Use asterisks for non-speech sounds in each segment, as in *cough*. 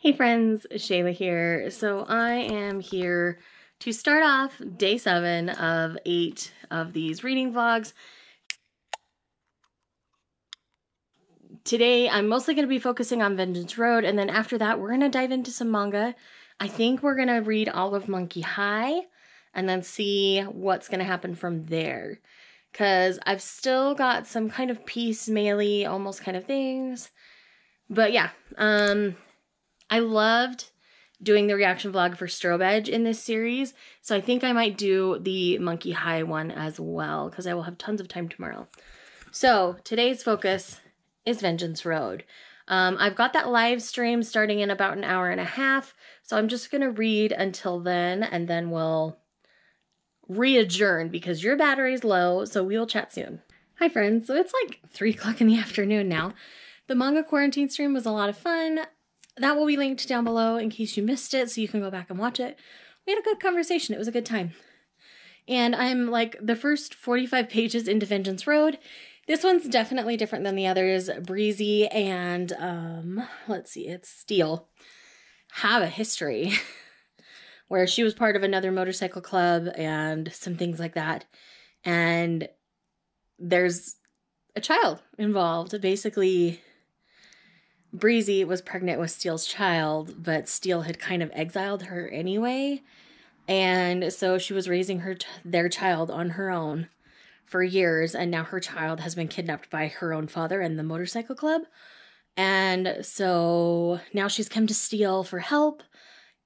Hey friends, Shayla here. So I am here to start off day seven of eight of these reading vlogs. Today I'm mostly going to be focusing on Vengeance Road and then after that we're going to dive into some manga. I think we're going to read all of Monkey High and then see what's going to happen from there. Because I've still got some kind of piecemealy almost kind of things. But yeah, um, I loved doing the reaction vlog for Strobe Edge in this series, so I think I might do the Monkey High one as well, because I will have tons of time tomorrow. So, today's focus is Vengeance Road. Um, I've got that live stream starting in about an hour and a half, so I'm just going to read until then, and then we'll re-adjourn because your battery's low, so we will chat soon. Hi friends, so it's like 3 o'clock in the afternoon now. The manga quarantine stream was a lot of fun. That will be linked down below in case you missed it so you can go back and watch it. We had a good conversation. It was a good time. And I'm like the first 45 pages into Vengeance Road. This one's definitely different than the others. Breezy and, um, let's see, it's Steele have a history *laughs* where she was part of another motorcycle club and some things like that. And there's a child involved. Basically, Breezy was pregnant with Steele's child, but Steele had kind of exiled her anyway. And so she was raising her their child on her own for years and now her child has been kidnapped by her own father and the motorcycle club. And so now she's come to Steele for help.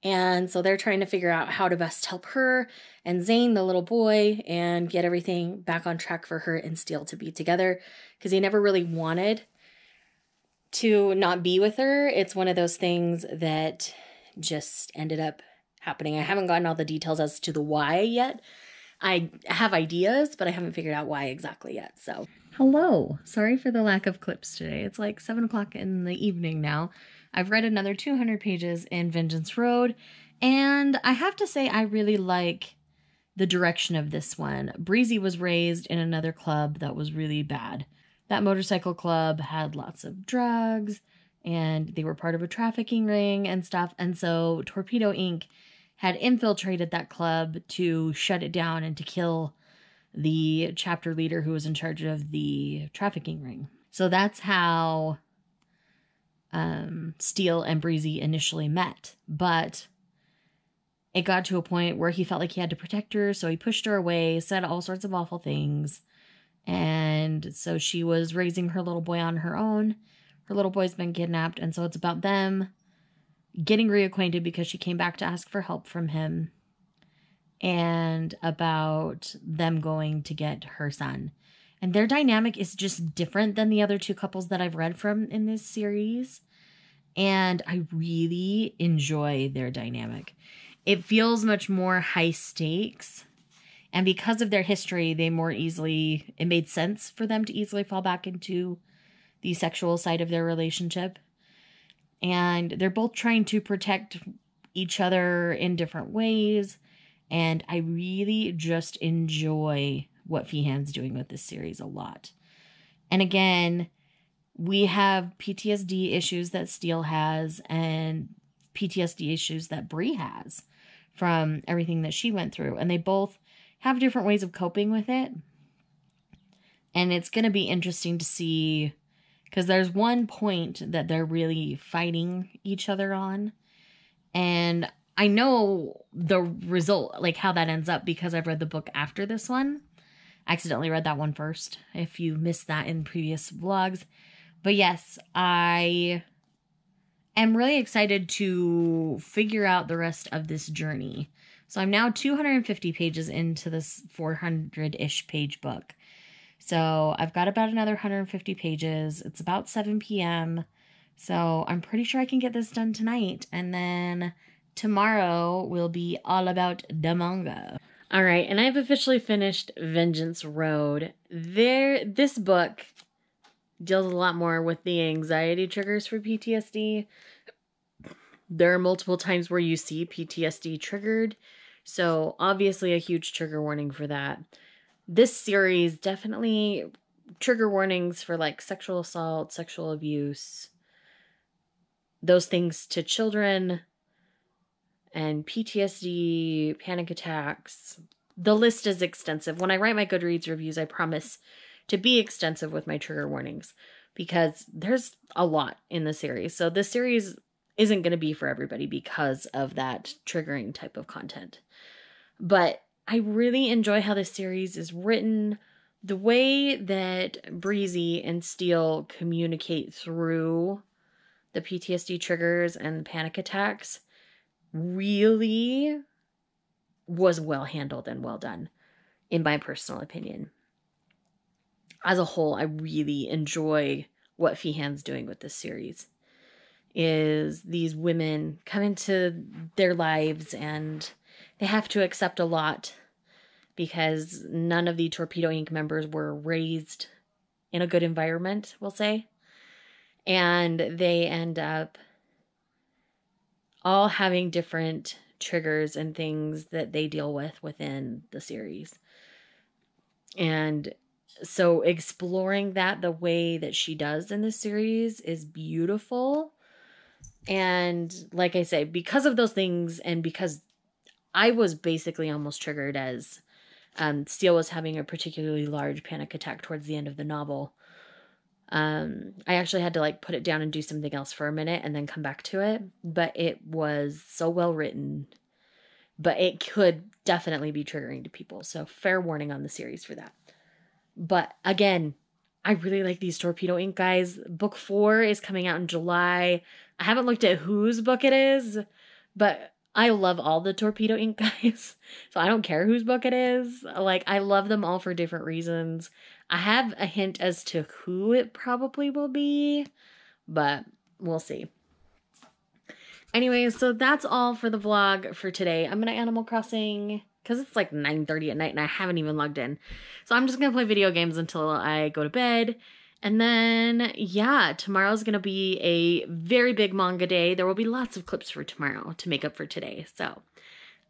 And so they're trying to figure out how to best help her and Zane, the little boy, and get everything back on track for her and Steele to be together because he never really wanted to not be with her. It's one of those things that just ended up happening. I haven't gotten all the details as to the why yet. I have ideas, but I haven't figured out why exactly yet. So, hello. Sorry for the lack of clips today. It's like seven o'clock in the evening now. I've read another 200 pages in Vengeance Road, and I have to say, I really like the direction of this one. Breezy was raised in another club that was really bad that motorcycle club had lots of drugs and they were part of a trafficking ring and stuff. And so Torpedo Ink. had infiltrated that club to shut it down and to kill the chapter leader who was in charge of the trafficking ring. So that's how um, Steele and Breezy initially met. But it got to a point where he felt like he had to protect her, so he pushed her away, said all sorts of awful things. And so she was raising her little boy on her own. Her little boy's been kidnapped, and so it's about them getting reacquainted because she came back to ask for help from him and about them going to get her son. And their dynamic is just different than the other two couples that I've read from in this series. And I really enjoy their dynamic. It feels much more high stakes and because of their history, they more easily, it made sense for them to easily fall back into the sexual side of their relationship. And they're both trying to protect each other in different ways. And I really just enjoy what Feehan's doing with this series a lot. And again, we have PTSD issues that Steele has and PTSD issues that Brie has from everything that she went through. And they both have different ways of coping with it. And it's going to be interesting to see because there's one point that they're really fighting each other on. And I know the result, like how that ends up, because I've read the book after this one. I accidentally read that one first, if you missed that in previous vlogs. But yes, I am really excited to figure out the rest of this journey. So I'm now 250 pages into this 400 ish page book. So I've got about another 150 pages. It's about 7 p.m. So I'm pretty sure I can get this done tonight. And then tomorrow will be all about the manga. All right, and I've officially finished Vengeance Road. There this book deals a lot more with the anxiety triggers for PTSD. There are multiple times where you see PTSD triggered so, obviously, a huge trigger warning for that. This series definitely trigger warnings for like sexual assault, sexual abuse, those things to children and PTSD, panic attacks. The list is extensive. When I write my Goodreads reviews, I promise to be extensive with my trigger warnings because there's a lot in the series. So this series isn't going to be for everybody because of that triggering type of content. But I really enjoy how this series is written. The way that Breezy and Steele communicate through the PTSD triggers and panic attacks really was well handled and well done, in my personal opinion. As a whole, I really enjoy what Feehan's doing with this series. Is these women come into their lives and they have to accept a lot because none of the Torpedo Ink. members were raised in a good environment, we'll say. And they end up all having different triggers and things that they deal with within the series. And so exploring that the way that she does in the series is beautiful. And like I say, because of those things and because I was basically almost triggered as um, Steele was having a particularly large panic attack towards the end of the novel. Um, I actually had to like put it down and do something else for a minute and then come back to it. But it was so well written. But it could definitely be triggering to people. So fair warning on the series for that. But again, I really like these Torpedo Ink guys. Book four is coming out in July. I haven't looked at whose book it is, but I love all the Torpedo Ink *laughs* guys. So I don't care whose book it is. Like, I love them all for different reasons. I have a hint as to who it probably will be, but we'll see. Anyway, so that's all for the vlog for today. I'm gonna Animal Crossing because it's like 9.30 at night and I haven't even logged in. So I'm just gonna play video games until I go to bed. And then, yeah, tomorrow's going to be a very big manga day. There will be lots of clips for tomorrow to make up for today. So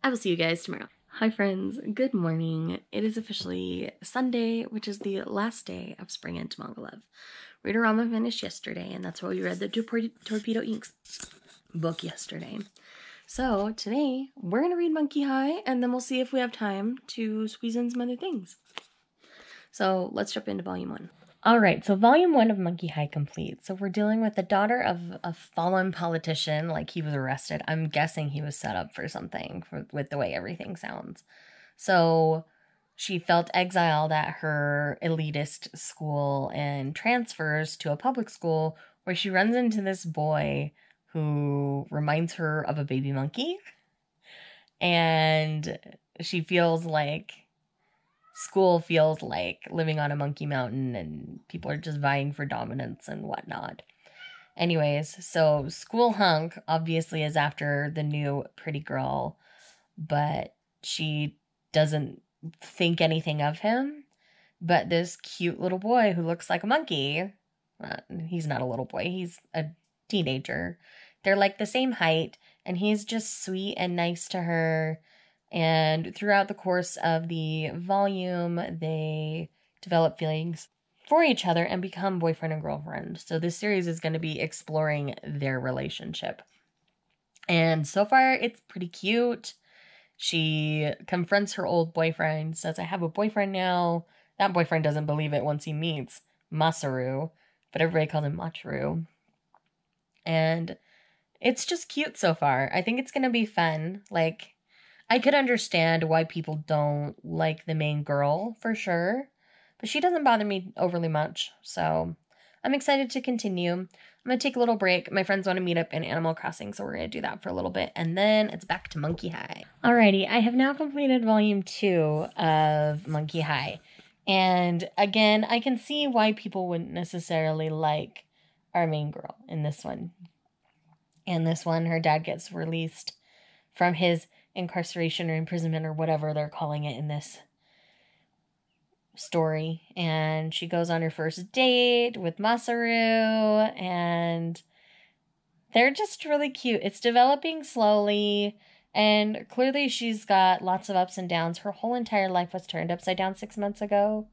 I will see you guys tomorrow. Hi, friends. Good morning. It is officially Sunday, which is the last day of Spring into Manga Love. Readorama finished yesterday, and that's why we read the Torpedo Inks book yesterday. So today, we're going to read Monkey High, and then we'll see if we have time to squeeze in some other things. So let's jump into volume one. All right, so volume one of Monkey High complete. So we're dealing with the daughter of a fallen politician, like he was arrested. I'm guessing he was set up for something for, with the way everything sounds. So she felt exiled at her elitist school and transfers to a public school where she runs into this boy who reminds her of a baby monkey. And she feels like school feels like living on a monkey mountain and people are just vying for dominance and whatnot. Anyways, so School Hunk obviously is after the new pretty girl, but she doesn't think anything of him. But this cute little boy who looks like a monkey, uh, he's not a little boy, he's a teenager. They're like the same height, and he's just sweet and nice to her and throughout the course of the volume, they develop feelings for each other and become boyfriend and girlfriend. So this series is going to be exploring their relationship. And so far, it's pretty cute. She confronts her old boyfriend, says, I have a boyfriend now. That boyfriend doesn't believe it once he meets Masaru, but everybody calls him Machiru. And it's just cute so far. I think it's going to be fun. Like, I could understand why people don't like the main girl for sure, but she doesn't bother me overly much. So I'm excited to continue. I'm gonna take a little break. My friends want to meet up in Animal Crossing, so we're gonna do that for a little bit, and then it's back to Monkey High. Alrighty, I have now completed volume two of Monkey High. And again, I can see why people wouldn't necessarily like our main girl in this one. In this one, her dad gets released from his incarceration or imprisonment or whatever they're calling it in this story. And she goes on her first date with Masaru, and they're just really cute. It's developing slowly, and clearly she's got lots of ups and downs. Her whole entire life was turned upside down six months ago.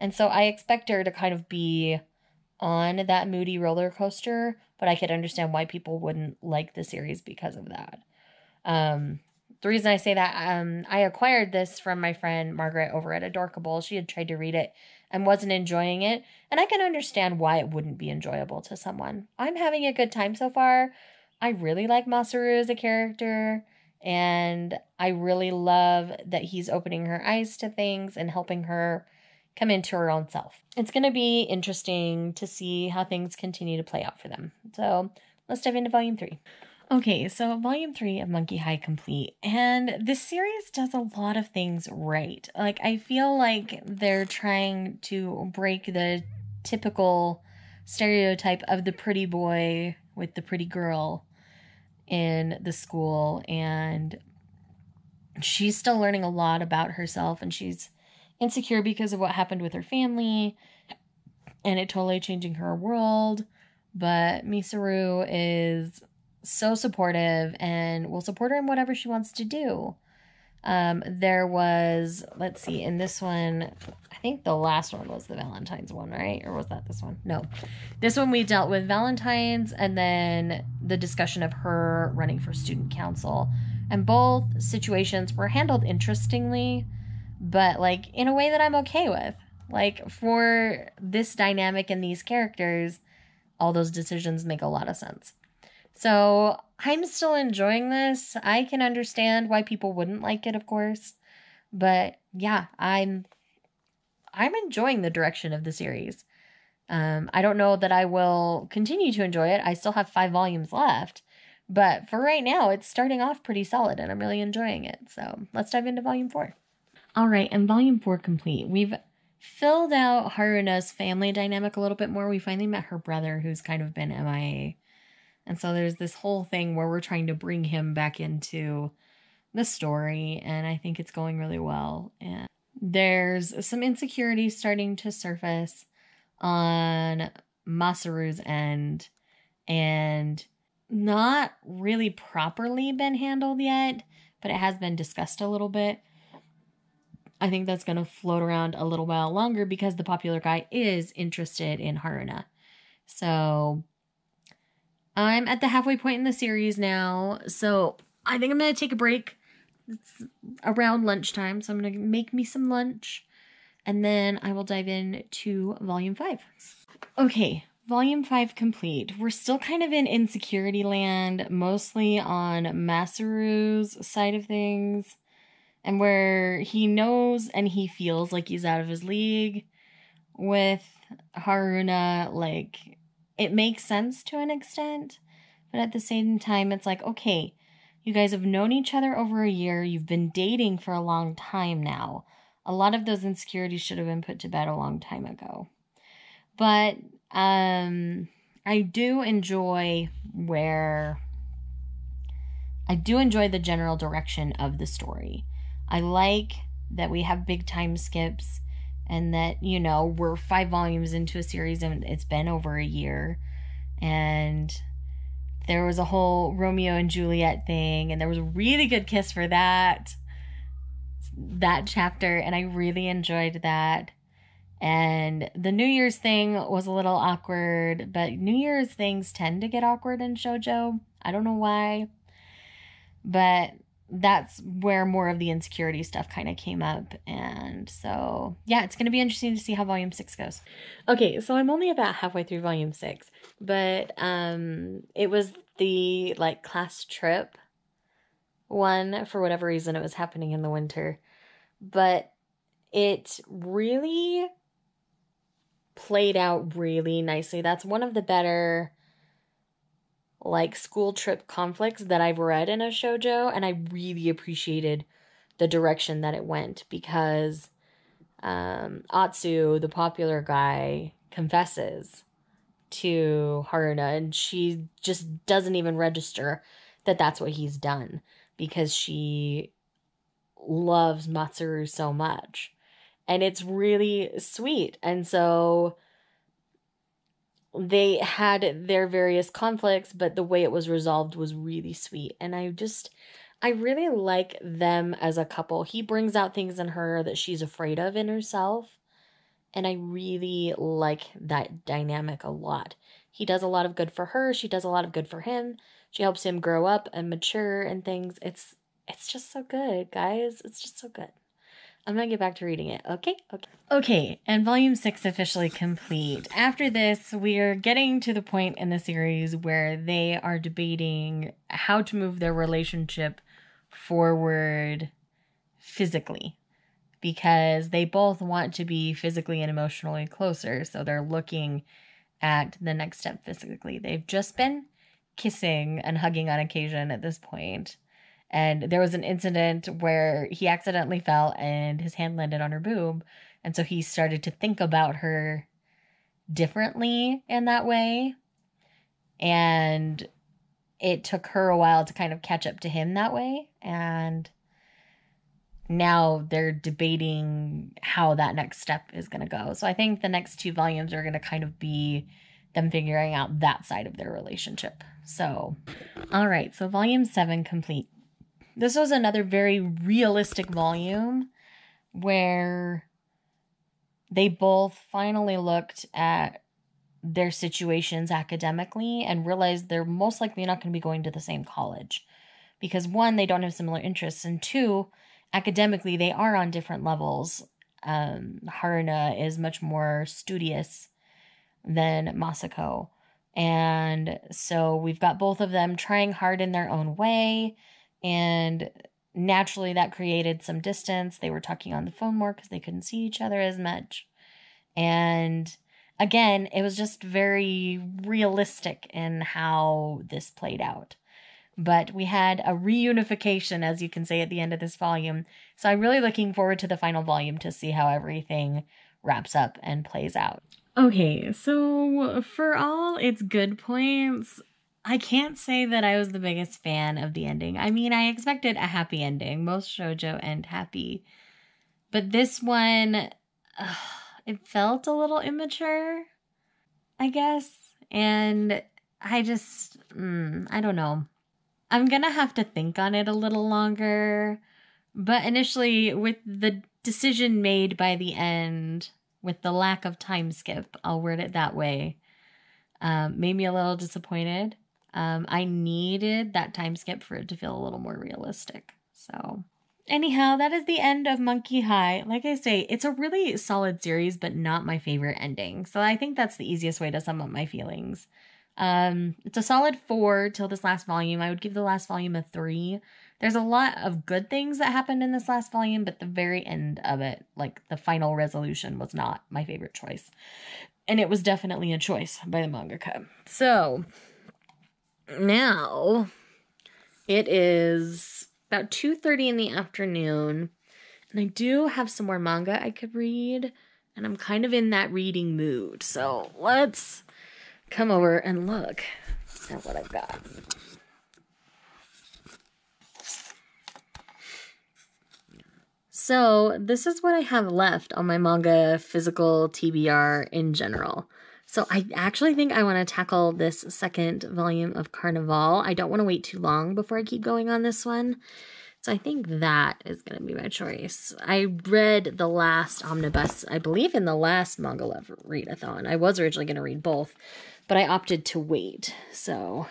And so I expect her to kind of be on that moody roller coaster, but I could understand why people wouldn't like the series because of that. Um, the reason I say that, um, I acquired this from my friend Margaret over at Adorkable. She had tried to read it and wasn't enjoying it, and I can understand why it wouldn't be enjoyable to someone. I'm having a good time so far. I really like Masaru as a character, and I really love that he's opening her eyes to things and helping her come into her own self. It's going to be interesting to see how things continue to play out for them. So let's dive into volume three. Okay, so volume three of Monkey High complete, and this series does a lot of things right. Like, I feel like they're trying to break the typical stereotype of the pretty boy with the pretty girl in the school, and she's still learning a lot about herself, and she's insecure because of what happened with her family and it totally changing her world. But Masaru is so supportive and will support her in whatever she wants to do. Um, there was, let's see, in this one, I think the last one was the Valentine's one, right? Or was that this one? No. This one we dealt with Valentine's and then the discussion of her running for student council. And both situations were handled interestingly but like in a way that I'm okay with. Like for this dynamic and these characters, all those decisions make a lot of sense. So I'm still enjoying this. I can understand why people wouldn't like it, of course. But yeah, I'm I'm enjoying the direction of the series. Um, I don't know that I will continue to enjoy it. I still have five volumes left. But for right now, it's starting off pretty solid and I'm really enjoying it. So let's dive into volume four. All right, and volume four complete. We've filled out Haruna's family dynamic a little bit more. We finally met her brother, who's kind of been MIA. And so there's this whole thing where we're trying to bring him back into the story, and I think it's going really well. And there's some insecurities starting to surface on Masaru's end, and not really properly been handled yet, but it has been discussed a little bit. I think that's going to float around a little while longer because the popular guy is interested in Haruna. So I'm at the halfway point in the series now. So I think I'm to take a break. It's around lunchtime. So I'm to make me some lunch and then I will dive in to volume five. Okay, volume five complete. We're still kind of in insecurity land, mostly on Masaru's side of things and where he knows and he feels like he's out of his league with Haruna like it makes sense to an extent but at the same time it's like okay you guys have known each other over a year. You've been dating for a long time now. A lot of those insecurities should have been put to bed a long time ago. But um I do enjoy where I do enjoy the general direction of the story. I like that we have big time skips and that, you know, we're five volumes into a series and it's been over a year. And there was a whole Romeo and Juliet thing, and there was a really good kiss for that that chapter, and I really enjoyed that. And the New Year's thing was a little awkward, but New Year's things tend to get awkward in shojo. I don't know why. But that's where more of the insecurity stuff kind of came up. And so, yeah, it's going to be interesting to see how volume six goes. Okay, so I'm only about halfway through volume six, but um, it was the like class trip one for whatever reason it was happening in the winter, but it really played out really nicely. That's one of the better like school trip conflicts that I've read in a shojo, and I really appreciated the direction that it went because um, Atsu, the popular guy, confesses to Haruna, and she just doesn't even register that that's what he's done because she loves Masaru so much. And it's really sweet. And so they had their various conflicts, but the way it was resolved was really sweet. And I just, I really like them as a couple. He brings out things in her that she's afraid of in herself. And I really like that dynamic a lot. He does a lot of good for her, she does a lot of good for him. She helps him grow up and mature and things. It's it's just so good, guys. It's just so good. I'm gonna get back to reading it. Okay, okay. Okay, and volume six officially complete. After this, we are getting to the point in the series where they are debating how to move their relationship forward physically because they both want to be physically and emotionally closer. So they're looking at the next step physically. They've just been kissing and hugging on occasion at this point. And there was an incident where he accidentally fell and his hand landed on her boob. And so he started to think about her differently in that way. And it took her a while to kind of catch up to him that way. And now they're debating how that next step is going to go. So I think the next two volumes are going to kind of be them figuring out that side of their relationship. So, all right, so volume seven complete. This was another very realistic volume where they both finally looked at their situations academically and realized they're most likely not going to be going to the same college because one, they don't have similar interests, and two, academically they are on different levels. Um, Haruna is much more studious than Masaru. And so we've got both of them trying hard in their own way. And naturally, that created some distance. They were talking on the phone more because they couldn't see each other as much. And again, it was just very realistic in how this played out. But we had a reunification, as you can say, at the end of this volume. So I'm really looking forward to the final volume to see how everything wraps up and plays out. Okay, so for all its good points, I can't say that I was the biggest fan of the ending. I mean, I expected a happy ending. Most shojo end happy. But this one, uh, it felt a little immature, I guess. And I just, mm, I don't know. I'm gonna have to think on it a little longer. But initially, with the decision made by the end, with the lack of time skip, I'll word it that way, um, made me a little disappointed. Um, I needed that time skip for it to feel a little more realistic. So, anyhow, that is the end of Monkey High. Like I say, it's a really solid series, but not my favorite ending. So, I think that's the easiest way to sum up my feelings. Um, it's a solid four till this last volume. I would give the last volume a three. There's a lot of good things that happened in this last volume, but the very end of it, like the final resolution, was not my favorite choice. And it was definitely a choice by the mangaka. So now it is about 2:30 in the afternoon, and I do have some more manga I could read, and I'm kind of in that reading mood. So let's come over and look at what I've got. So, this is what I have left on my manga physical TBR in general. So, I actually think I want to tackle this second volume of Karneval. I don't want to wait too long before I keep going on this one. So, I think that is going to be my choice. I read the last omnibus, I believe, in the last Manga Love readathon. I was originally going to read both, but I opted to wait. So,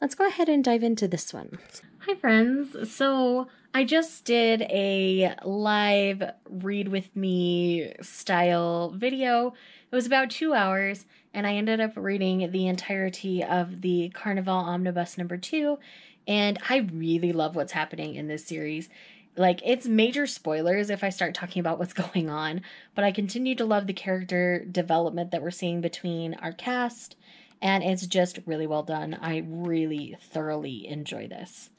let's go ahead and dive into this one. Hi, friends. So, I just did a live read with me style video. It was about two hours, and I ended up reading the entirety of the Karneval Omnibus number two. And I really love what's happening in this series. Like, it's major spoilers if I start talking about what's *laughs* going on, but I continue to love the character development that we're seeing between our cast, and it's just really well done. I really thoroughly enjoy this.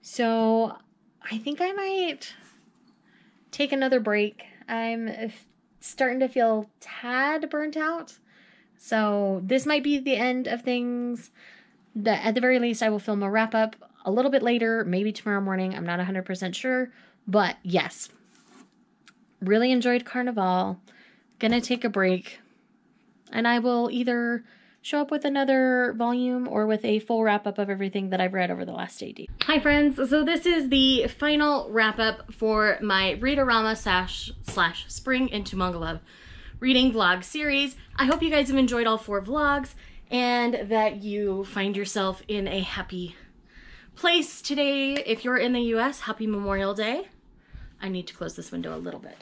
So, I think I might take another break. I'm starting to feel tad burnt out. So this might be the end of things. That at the very least, I will film a wrap up a little bit later, maybe tomorrow morning. I'm not 100% sure. But yes, really enjoyed Karneval. Gonna take a break. And I will either show up with another volume or with a full wrap up of everything that I've read over the last days. Hi friends, so this is the final wrap up for my Readorama slash, slash Spring into Manga Love reading vlog series. I hope you guys have enjoyed all four vlogs and that you find yourself in a happy place today. If you're in the US, happy Memorial Day. I need to close this window a little bit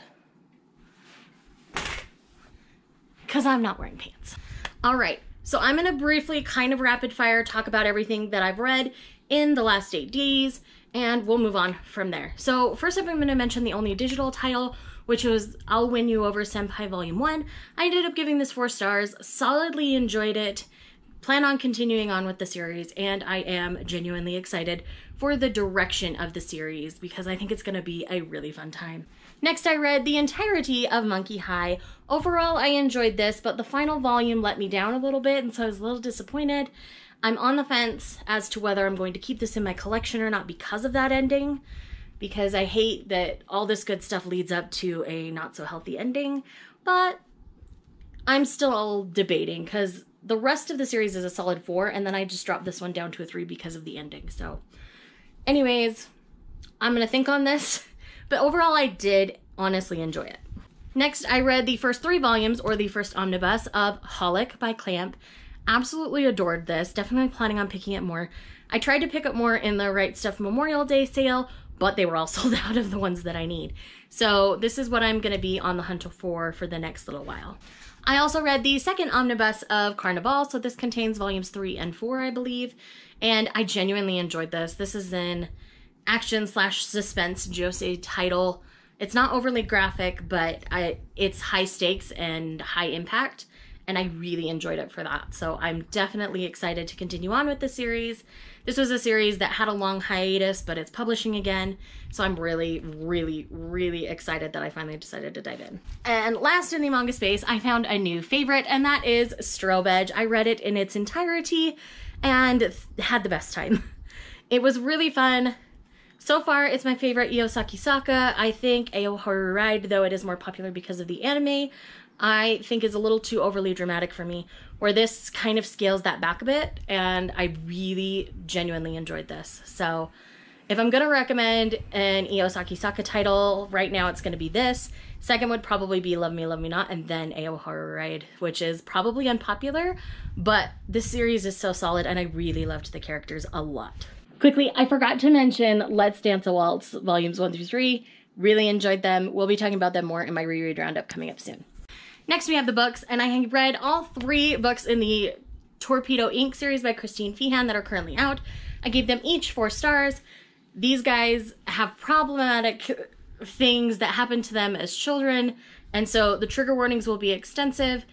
because I'm not wearing pants. All right, so I'm gonna briefly kind of rapid fire talk about everything that I've read in the last eight days and we'll move on from there. So first up, I'm gonna mention the only digital title, which was I'll Win You Over Senpai Volume 1. I ended up giving this four stars, solidly enjoyed it, plan on continuing on with the series, and I am genuinely excited for the direction of the series because I think it's gonna be a really fun time. Next, I read the entirety of Monkey High. Overall, I enjoyed this, but the final volume let me down a little bit, and so I was a little disappointed. I'm on the fence as to whether I'm going to keep this in my collection or not because of that ending, because I hate that all this good stuff leads up to a not so healthy ending, but I'm still debating because the rest of the series is a solid four, and then I just dropped this one down to a three because of the ending. So, anyways, I'm gonna think on this. *laughs* But overall, I did honestly enjoy it. Next, I read the first three volumes, or the first omnibus, of Holic by Clamp. Absolutely adored this. Definitely planning on picking it more. I tried to pick up more in the Right Stuf Memorial Day sale, but they were all *laughs* sold out of the ones that I need. So this is what I'm going to be on the hunt for for the next little while. I also read the second omnibus of Karneval, so this contains volumes 3 and 4, I believe, and I genuinely enjoyed this. This is an action slash suspense josei title. It's not overly graphic, but I, it's high stakes and high impact, and I really enjoyed it for that. So I'm definitely excited to continue on with the series. This was a series that had a long hiatus, but it's publishing again. So I'm really, really, really excited that I finally decided to dive in. And last in the manga space, I found a new favorite, and that is Strobe Edge. I read it in its entirety and had the best time. *laughs* It was really fun. So far, it's my favorite Io Sakisaka. I think Aoharu Ride, though it is more popular because of the anime, I think is a little too overly dramatic for me, where this kind of scales that back a bit, and I really genuinely enjoyed this. So if I'm gonna recommend an Io Sakisaka title, right now it's gonna be this. Second would probably be Love Me, Love Me Not, and then Aoharu Ride, which is probably unpopular, but this series is so solid and I really loved the characters a lot. Quickly, I forgot to mention Let's Dance a Waltz volumes one through three. Really enjoyed them. We'll be talking about them more in my reread roundup coming up soon. Next, we have the books, and I read all three books in the Torpedo Ink series by Christine Feehan that are currently out. I gave them each four stars. These guys have problematic things that happen to them as children, and so the trigger warnings will be extensive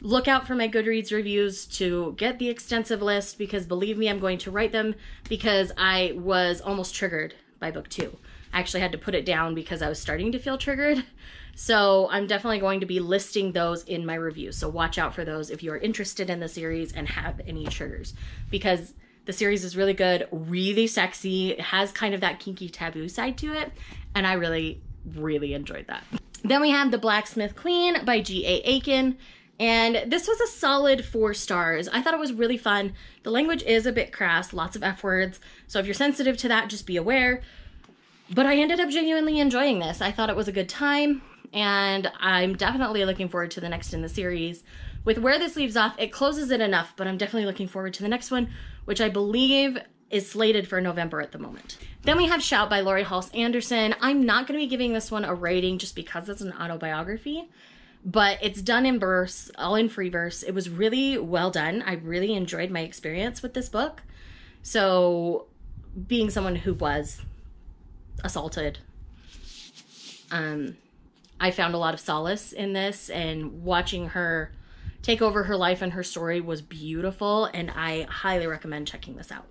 look out for my Goodreads reviews to get the extensive list because believe me, I'm going to write them because I was almost triggered by book two. I actually had to put it down because I was starting to feel triggered. So I'm definitely going to be listing those in my review. So watch out for those if you are interested in the series and have any triggers because the series is really good, really sexy. It has kind of that kinky taboo side to it. And I really, really enjoyed that. Then we have The Blacksmith Queen by G.A. Aiken. And this was a solid four stars. I thought it was really fun. The language is a bit crass, lots of F words. So if you're sensitive to that, just be aware. But I ended up genuinely enjoying this. I thought it was a good time, and I'm definitely looking forward to the next in the series. With where this leaves off, it closes it enough, but I'm definitely looking forward to the next one, which I believe is slated for November at the moment. Then we have Shout by Laurie Halse Anderson. I'm not going to be giving this one a rating just because it's an autobiography but it's done in verse, all in free verse. It was really well done. I really enjoyed my experience with this book. So, being someone who was assaulted, um, I found a lot of solace in this, and watching her take over her life and her story was beautiful, and I highly recommend checking this out.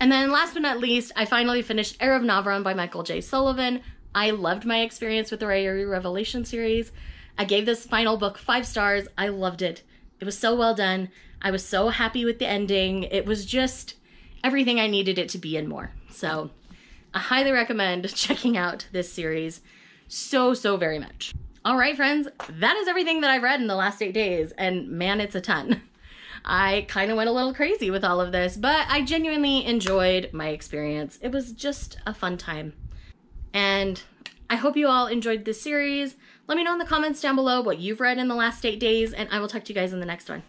And then, last but not least, I finally finished Heir of Novron by Michael J. Sullivan. I loved my experience with the Riyria Revelation series. I gave this final book five stars. I loved it. It was so well done. I was so happy with the ending. It was just everything I needed it to be and more. So I highly recommend *laughs* checking out this series so, so very much. All right, friends, that is everything that I've read in the last eight days, and man, it's a ton. *laughs* I kind of went a little crazy with all of this, but I genuinely enjoyed my experience. It was just a fun time. And I hope you all enjoyed this series. Let me know in the comments down below what you've read in the last eight days, and I will talk to you guys in the next one.